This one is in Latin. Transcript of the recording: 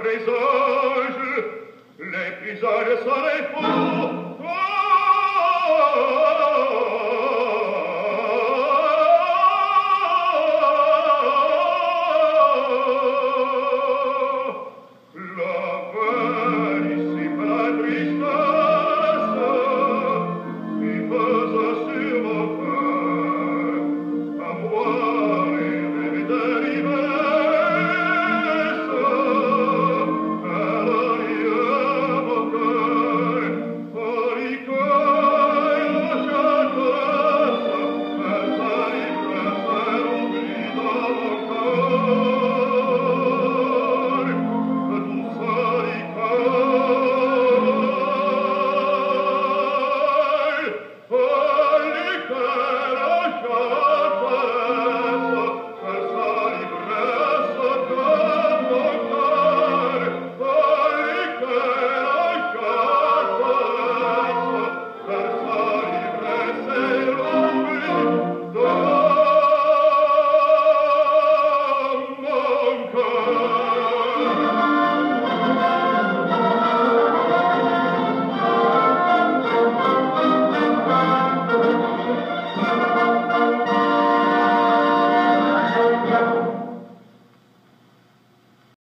présage, les plus à faux,